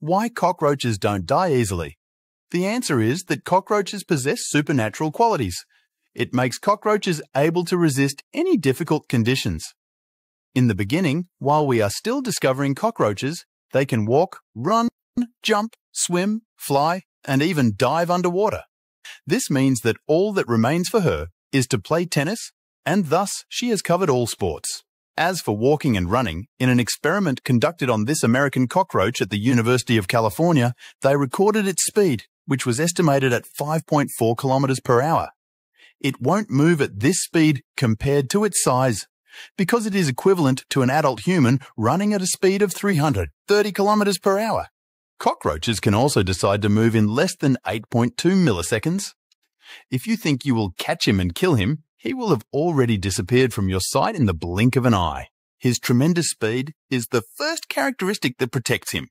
why cockroaches don't die easily. The answer is that cockroaches possess supernatural qualities. It makes cockroaches able to resist any difficult conditions. In the beginning, while we are still discovering cockroaches, they can walk, run, jump, swim, fly, and even dive underwater. This means that all that remains for her is to play tennis, and thus she has covered all sports. As for walking and running, in an experiment conducted on this American cockroach at the University of California, they recorded its speed, which was estimated at 5.4 kilometers per hour. It won't move at this speed compared to its size, because it is equivalent to an adult human running at a speed of 330 kilometers per hour. Cockroaches can also decide to move in less than 8.2 milliseconds. If you think you will catch him and kill him, he will have already disappeared from your sight in the blink of an eye. His tremendous speed is the first characteristic that protects him.